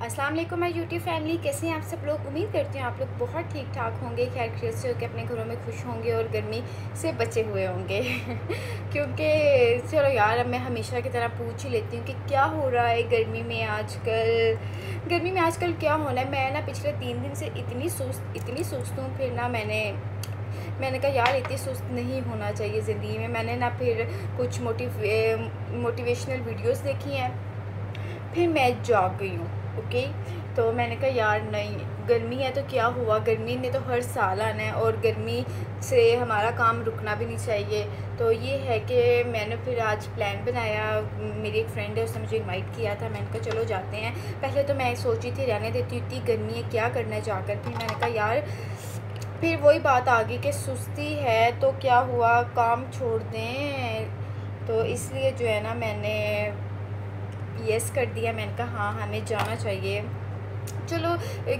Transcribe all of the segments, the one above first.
अस्सलाम वालेकुम my YouTube family कैसे हैं आप सब लोग? उम्मीद करती हूँ आप लोग बहुत ठीक ठाक होंगे। खैर खैर से होकर अपने घरों में खुश होंगे और गर्मी से बचे हुए होंगे। क्योंकि चलो यार, अब मैं हमेशा की तरह पूछ ही लेती हूँ कि क्या हो रहा है गर्मी में आजकल? गर्मी में आजकल क्या होना है? मैं ना पिछले तीन दिन से इतनी सुस्त इतनी सुस्त हूँ, फिर ना मैंने मैंने कहा, यार, इतनी सुस्त नहीं होना चाहिए ज़िंदगी में। मैंने ना फिर कुछ मोटिव मोटिवेशनल वीडियोस देखी हैं। फिर मैं जाग गई हूँ। ओके तो मैंने कहा, यार, नहीं, गर्मी है तो क्या हुआ? गर्मी ने तो हर साल आना है और गर्मी से हमारा काम रुकना भी नहीं चाहिए। तो ये है कि मैंने फिर आज प्लान बनाया। मेरी एक फ्रेंड है, उसने मुझे इनवाइट किया था। मैंने कहा, चलो, जाते हैं। पहले तो मैं सोची थी, रहने देती इतनी गर्मी है, क्या करना है जाकर? फिर मैंने कहा, यार, फिर वही बात आ गई कि सुस्ती है तो क्या हुआ? काम छोड़ दें। तो इसलिए जो है ना, मैंने यस कर दिया। मैंने कहा हाँ हमें जाना चाहिए। चलो,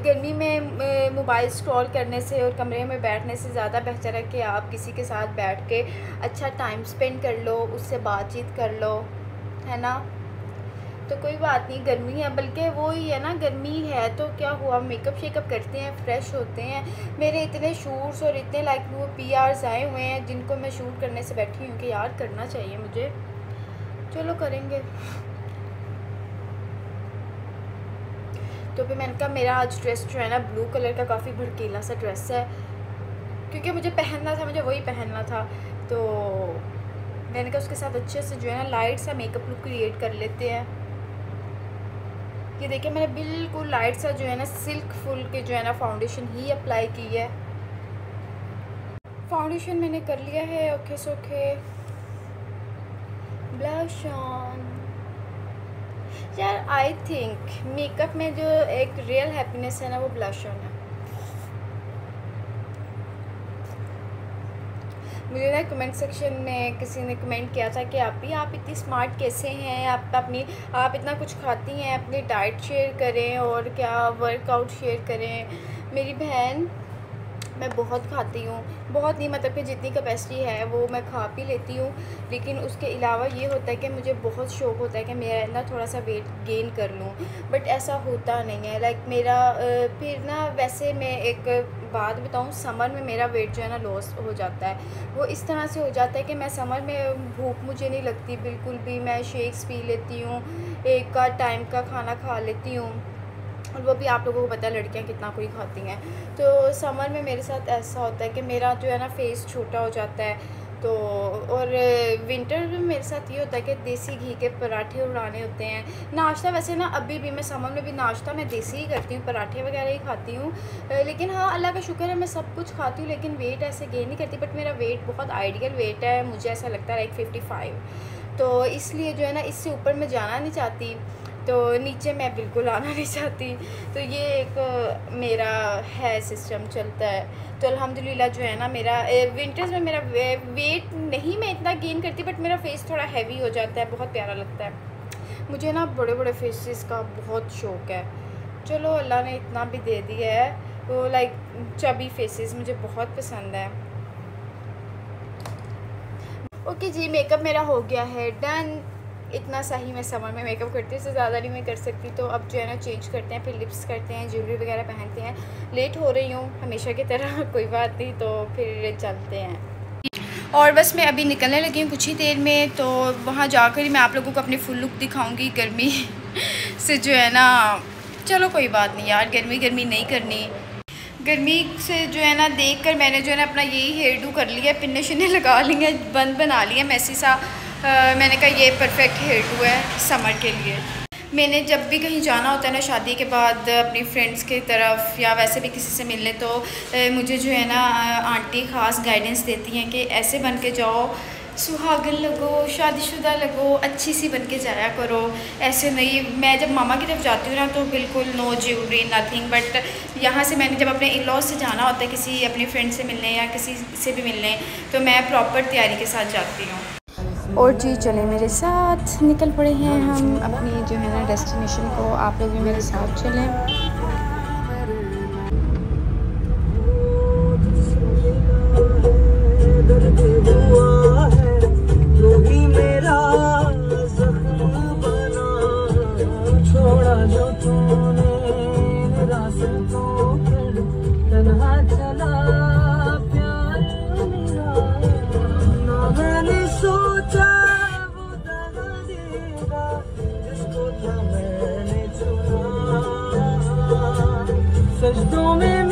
गर्मी में मोबाइल स्क्रॉल करने से और कमरे में बैठने से ज़्यादा बेहतर है कि आप किसी के साथ बैठ के अच्छा टाइम स्पेंड कर लो, उससे बातचीत कर लो, है ना? तो कोई बात नहीं, गर्मी है, बल्कि वो ही है ना, गर्मी है तो क्या हुआ? मेकअप शेकअप करते हैं फ्रेश होते हैं। मेरे इतने शूट्स और इतने लाइक वो पी आए हुए हैं, जिनको मैं शूट करने से बैठी हूँ कि यार करना चाहिए मुझे। चलो करेंगे। तो फिर मैंने कहा, मेरा आज ड्रेस जो है ना ब्लू कलर का काफ़ी भड़कीला सा ड्रेस है। क्योंकि मुझे पहनना था, मुझे वही पहनना था। तो मैंने कहा, उसके साथ अच्छे से जो है ना लाइट सा मेकअप लुक क्रिएट कर लेते हैं। ये देखिए, मैंने बिल्कुल लाइट सा जो है ना सिल्क फुल के जो है ना फाउंडेशन ही अप्लाई की है। फाउंडेशन मैंने कर लिया है ओके सोखे ब्लश ऑन यार आई थिंक मेकअप में जो एक रियल हैप्पीनेस है ना, वो ब्लश है। मुझे ना कमेंट सेक्शन में किसी ने कमेंट किया था कि आप ही आप इतनी स्मार्ट कैसे हैं? आप अपनी, आप इतना कुछ खाती हैं, अपनी डाइट शेयर करें और क्या वर्कआउट शेयर करें? मेरी बहन मैं बहुत खाती हूँ। बहुत नहीं मतलब कि जितनी कैपेसिटी है, वो मैं खा पी लेती हूँ। लेकिन उसके अलावा ये होता है कि मुझे बहुत शौक़ होता है कि मेरा ना थोड़ा सा वेट गेन कर लूँ। बट ऐसा होता नहीं है। लाइक मेरा फिर ना वैसे मैं एक बात बताऊँ समर में मेरा वेट जो है ना लॉस हो जाता है। वो इस तरह से हो जाता है कि मैं समर में भूख मुझे नहीं लगती बिल्कुल भी। मैं शेक्स पी लेती हूँ, एक का टाइम का खाना खा लेती हूँ। और वो भी आप लोगों को पता है लड़कियाँ कितना कोई खाती हैं। तो समर में मेरे साथ ऐसा होता है कि मेरा जो है ना फेस छोटा हो जाता है तो और विंटर में मेरे साथ ये होता है कि देसी घी के पराठे उड़ाने होते हैं। नाश्ता वैसे ना अभी भी मैं समर में भी नाश्ता मैं देसी ही करती हूँ, पराठे वगैरह ही खाती हूँ। लेकिन हाँ अल्लाह का शुक्र है मैं सब कुछ खाती हूँ, लेकिन वेट ऐसे गेन नहीं करती बट मेरा वेट बहुत आइडियल वेट है, मुझे ऐसा लगता है लाइक फिफ्टी फाइव तो इसलिए जो है ना इससे ऊपर मैं जाना नहीं चाहती। तो नीचे मैं बिल्कुल आना नहीं चाहती। तो ये एक मेरा है सिस्टम चलता है। तो अल्हम्दुलिल्लाह जो है ना, मेरा विंटर्स में मेरा वेट नहीं मैं इतना गेन करती बट मेरा फेस थोड़ा हैवी हो जाता है, बहुत प्यारा लगता है। मुझे ना बड़े बड़े फेसेस का बहुत शौक़ है। चलो अल्लाह ने इतना भी दे दिया है। वो तो लाइक चबी फेसेस मुझे बहुत पसंद है। ओके जी मेकअप मेरा हो गया है। डन इतना सा ही मैं समर में मेकअप करती हूँ इससे ज़्यादा नहीं मैं कर सकती। तो अब जो है ना चेंज करते हैं, फिर लिप्स करते हैं ज्वेलरी वगैरह पहनते हैं। लेट हो रही हूँ, हमेशा की तरह, कोई बात नहीं तो फिर चलते हैं। और बस मैं अभी निकलने लगी हूँ कुछ ही देर में तो वहाँ जाकर ही मैं आप लोगों को अपनी फुल लुक दिखाऊँगी गर्मी से जो है ना। चलो कोई बात नहीं यार, गर्मी गर्मी नहीं करनी। गर्मी से जो है ना देख कर मैंने जो है ना अपना यही हेयर डू कर लिया पिन्ने शिन्ने लगा लिए, बंद बना लिया मैसी सा। मैंने कहा, ये परफेक्ट हेयर टू है समर के लिए. मैंने जब भी कहीं जाना होता है ना, शादी के बाद अपनी फ्रेंड्स की तरफ़ या वैसे भी किसी से मिलने तो मुझे जो है ना आंटी ख़ास गाइडेंस देती हैं कि ऐसे बन के जाओ, सुहागन लगो, शादीशुदा लगो, अच्छी सी बन के जाया करो। ऐसे नहीं, मैं जब मामा की तरफ़ जाती हूँ ना तो बिल्कुल नो ज्वेलरी नथिंग बट यहाँ से मैंने जब अपने इन लॉज से जाना होता है, किसी अपने फ्रेंड से मिलने या किसी से भी मिलने तो मैं प्रॉपर तैयारी के साथ जाती हूँ। और जी, चले मेरे साथ। निकल पड़े हैं हम अपनी जो है ना डेस्टिनेशन को। आप लोग भी मेरे साथ चलें। सजदों में मेरे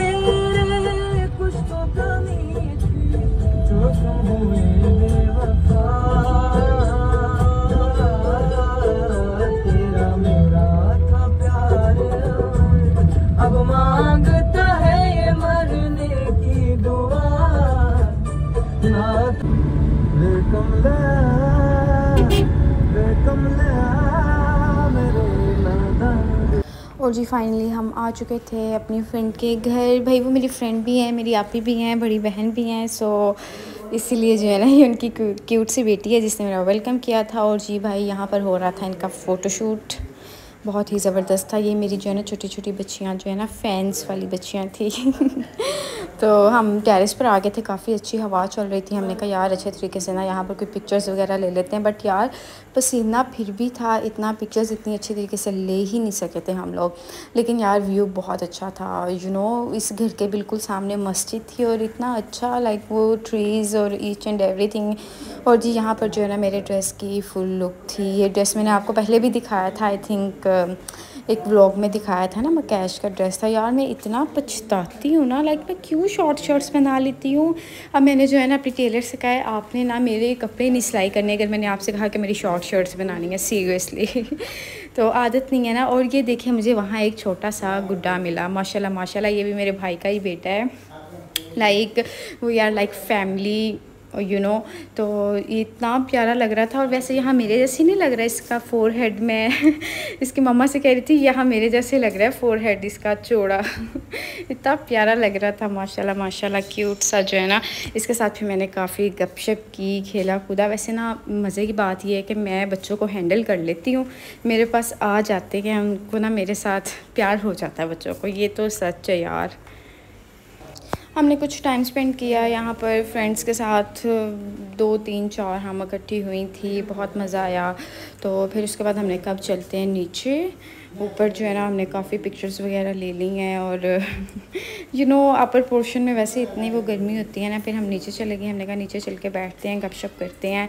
और जी फाइनली हम आ चुके थे अपनी फ्रेंड के घर। भाई, वो मेरी फ्रेंड भी हैं, मेरी आपी भी हैं, बड़ी बहन भी हैं सो इसीलिए जो है ना, ये उनकी क्यूट सी बेटी है जिसने मेरा वेलकम किया था। और जी भाई, यहाँ पर हो रहा था इनका फ़ोटोशूट बहुत ही ज़बरदस्त था। ये मेरी जो है ना छोटी छोटी बच्चियाँ जो है ना फैंस वाली बच्चियाँ थी। तो हम टेरिस पर आ गए थे काफ़ी अच्छी हवा चल रही थी। हमने कहा यार अच्छे तरीके से ना यहाँ पर कोई पिक्चर्स वगैरह ले लेते हैं। बट यार पसीना फिर भी था इतना पिक्चर्स इतनी अच्छी तरीके से ले ही नहीं सके थे हम लोग। लेकिन यार व्यू बहुत अच्छा था। यू you नो know, इस घर के बिल्कुल सामने मस्जिद थी और इतना अच्छा लाइक वो ट्रीज़ और ईच एंड एवरीथिंग और जी यहाँ पर जो है ना मेरे ड्रेस की फुल लुक थी। ये ड्रेस मैंने आपको पहले भी दिखाया था आई थिंक एक व्लॉग में दिखाया था ना मैं कैश का ड्रेस था। यार, मैं इतना पछताती हूँ ना लाइक मैं क्यों शॉर्ट शर्ट्स पहना लेती हूँ? अब मैंने जो है ना, अपनी टेलर से कहा है, आपने ना मेरे कपड़े नहीं सिलाई करने, अगर मैंने आपसे कहा कि मेरी शॉर्ट शर्ट्स बनानी है सीरियसली तो आदत नहीं है ना। और ये देखिए, मुझे वहाँ एक छोटा सा गुड्डा मिला। माशाल्लाह माशाल्लाह, ये भी मेरे भाई का ही बेटा है। Like we are like family you know तो इतना प्यारा लग रहा था और वैसे यहाँ मेरे जैसे नहीं लग रहा है इसका फ़ोर हेड में। इसकी मम्मा से कह रही थी, यहाँ मेरे जैसे लग रहा है फ़ोर हेड इसका चौड़ा। इतना प्यारा लग रहा था, माशाल्लाह माशाल्लाह क्यूट सा जो है ना। इसके साथ फिर मैंने काफ़ी गपशप की, खेला कूदा। वैसे ना, मज़े की बात यह है कि मैं बच्चों को हैंडल कर लेती हूँ। मेरे पास आ जाते हैं, उनको ना मेरे साथ प्यार हो जाता है बच्चों को। ये तो सच है यार। हमने कुछ टाइम स्पेंड किया, यहाँ पर फ्रेंड्स के साथ, दो, तीन, चार हम इकट्ठी हुई थी, बहुत मज़ा आया। तो फिर उसके बाद हमने कब चलते हैं नीचे? ऊपर जो है ना, हमने काफ़ी पिक्चर्स वगैरह ले ली हैं और यू नो अपर पोर्शन में वैसे इतनी वो गर्मी होती है ना, फिर हम नीचे चले गए, हमने कहा नीचे चल के बैठते हैं, गपशप करते हैं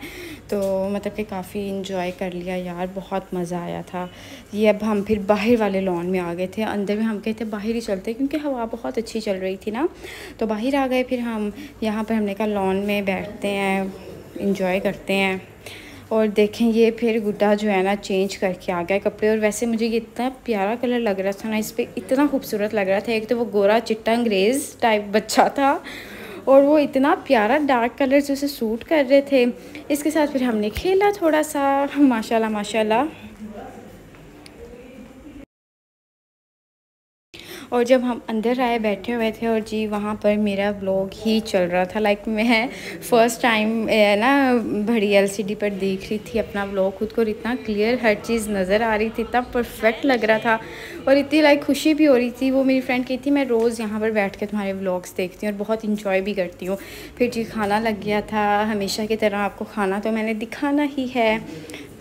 तो मतलब कि काफ़ी इंजॉय कर लिया यार, बहुत मज़ा आया था। ये अब हम फिर बाहर वाले लॉन में आ गए थे, अंदर में हम कहते बाहर ही चलते, क्योंकि हवा बहुत अच्छी चल रही थी ना तो बाहर आ गए, फिर हम यहाँ पर हमने कहा लॉन में बैठते हैं इंजॉय करते हैं। और देखें ये फिर गुड्डा जो है ना चेंज करके आ गया कपड़े। और वैसे मुझे ये इतना प्यारा कलर लग रहा था ना, इस पर इतना खूबसूरत लग रहा था। एक तो वो गोरा चिट्टा अंग्रेज़ टाइप बच्चा था और वो इतना प्यारा डार्क कलर से उसे सूट कर रहे थे। इसके साथ फिर हमने खेला थोड़ा सा, माशाल्लाह माशाल्लाह। और जब हम अंदर आए, बैठे हुए थे और जी वहाँ पर मेरा ब्लॉग ही चल रहा था। लाइक मैं फ़र्स्ट टाइम ना, बड़ी एलसीडी पर देख रही थी अपना ब्लॉग खुद को इतना क्लियर हर चीज़ नज़र आ रही थी, इतना परफेक्ट लग रहा था। और इतनी लाइक खुशी भी हो रही थी। वो मेरी फ्रेंड कहती, मैं रोज़ यहाँ पर बैठ के तुम्हारे ब्लॉग्स देखती हूँ और बहुत इंजॉय भी करती हूँ। फिर जी खाना लग गया था। हमेशा की तरह आपको खाना तो मैंने दिखाना ही है।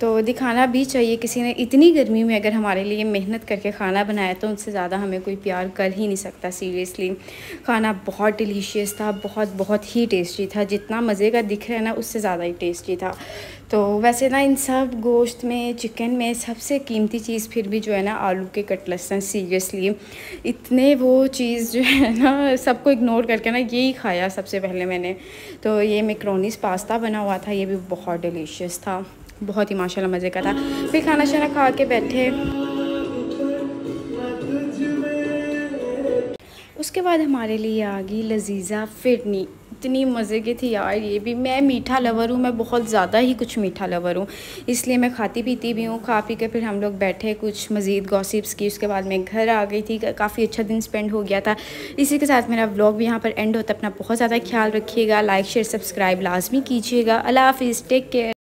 तो दिखाना भी चाहिए। किसी ने इतनी गर्मी में अगर हमारे लिए मेहनत करके खाना बनाया तो उनसे ज़्यादा हमें कोई प्यार कर ही नहीं सकता सीरियसली खाना बहुत डिलीशियस था, बहुत बहुत ही टेस्टी था। जितना मज़े का दिख रहा है ना, उससे ज़्यादा ही टेस्टी था। तो वैसे ना, इन सब गोश्त में चिकन में सबसे कीमती चीज़ फिर भी जो है ना, आलू के कटलस हैं सीरियसली इतने वो चीज़ जो है ना, सबको इग्नोर करके ना, यही खाया सबसे पहले मैंने। तो ये मेक्रोनीस पास्ता बना हुआ था, ये भी बहुत डिलीशियस था। बहुत ही माशाल्लाह मज़े का था। फिर खाना शाना खा के बैठे। उसके बाद हमारे लिए आ गई लजीज़ा फिरनी। इतनी मज़े की थी यार ये भी। मैं मीठा लवर हूँ, मैं बहुत ज़्यादा ही कुछ मीठा लवर हूँ। इसलिए मैं खाती पीती भी हूँ, खा पी के फिर हम लोग बैठे कुछ मज़ीद गॉसिप्स की। उसके बाद मैं घर आ गई थी काफ़ी अच्छा दिन स्पेंड हो गया था। इसी के साथ मेरा ब्लॉग भी यहाँ पर एंड होता अपना बहुत ज़्यादा ख्याल रखिएगा, लाइक, शेयर, सब्सक्राइब लाजमी कीजिएगा। अल्लाह हाफिज़, टेक केयर।